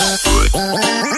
Uh, uh, uh, uh.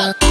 Bye.